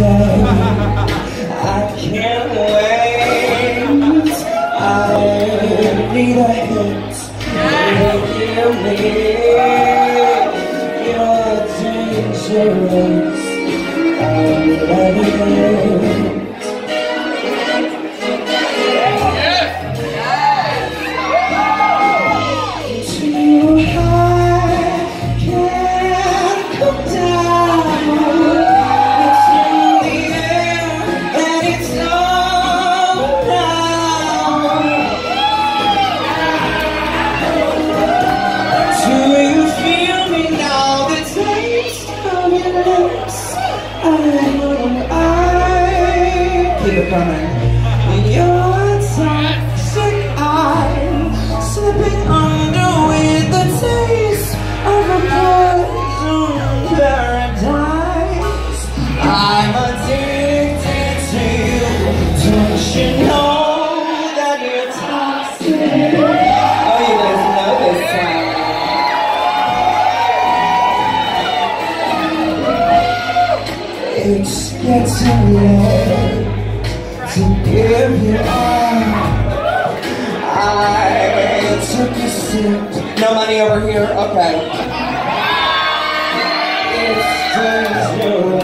I can't wait. I need a hint Give me You're dangerous I'm ready Your toxic eyes slipping under with the taste of a poison paradise. I'm addicted to you. Don't you know It's getting late to give you all. I took a sip. No money over here? Okay. It's.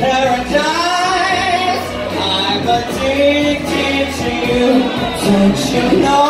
Paradise. I'm addicted to you. Don't you know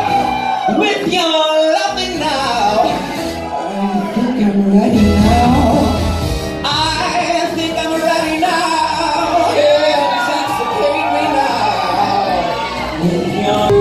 Yeah.